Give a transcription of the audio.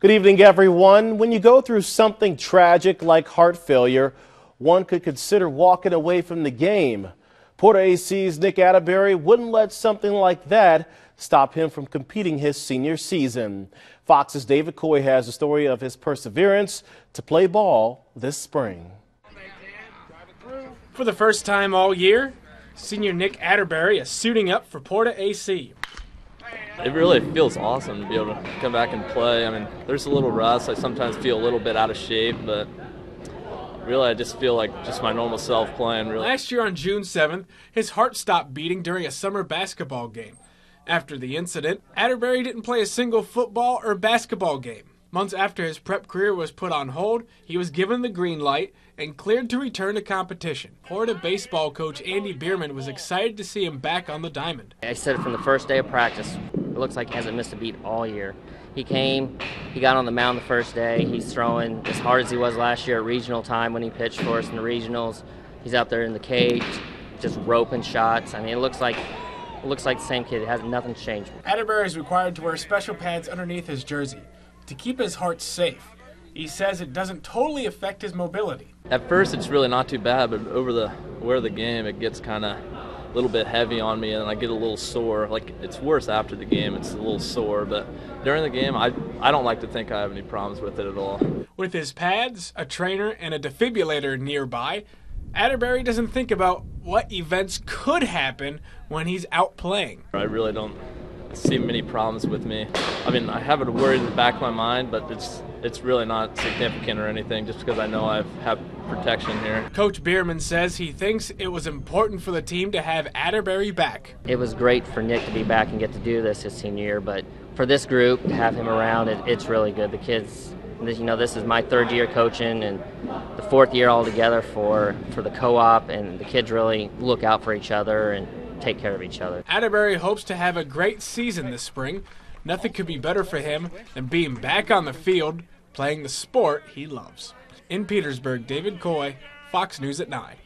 Good evening, everyone. When you go through something tragic like heart failure, one could consider walking away from the game. Porta AC's Nick Atterberry wouldn't let something like that stop him from competing his senior season. Fox's David Coy has a story of his perseverance to play ball this spring. For the first time all year, senior Nick Atterberry is suiting up for Porta AC. It really feels awesome to be able to come back and play. I mean, there's a little rust. I sometimes feel a little bit out of shape, but really I just feel like just my normal self playing. Really. Last year on June 7th, his heart stopped beating during a summer basketball game. After the incident, Atterberry didn't play a single football or basketball game. Months after his prep career was put on hold, he was given the green light and cleared to return to competition. Florida baseball coach Andy Bierman was excited to see him back on the diamond. I said it from the first day of practice. It looks like he hasn't missed a beat all year. He came, he got on the mound the first day. He's throwing as hard as he was last year at regional time when he pitched for us in the regionals. He's out there in the cage, just roping shots. I mean, it looks like it looks like the same kid. It has nothing changed. Atterberry is required to wear special pads underneath his jersey to keep his heart safe. He says it doesn't totally affect his mobility. At first, it's really not too bad, but over the where the game, it gets kind of a little bit heavy on me, and I get a little sore. Like it's worse after the game; it's a little sore, but during the game, I I don't like to think I have any problems with it at all. With his pads, a trainer, and a defibrillator nearby, Atterberry doesn't think about what events could happen when he's out playing. I really don't see many problems with me. I mean, I have it worried in the back of my mind, but it's it's really not significant or anything just because I know I have protection here. Coach Bierman says he thinks it was important for the team to have Atterberry back. It was great for Nick to be back and get to do this his senior year, but for this group to have him around, it, it's really good. The kids, you know, this is my third year coaching and the fourth year altogether for for the co-op, and the kids really look out for each other and take care of each other. Atterberry hopes to have a great season this spring. Nothing could be better for him than being back on the field playing the sport he loves. In Petersburg, David Coy, Fox News at 9.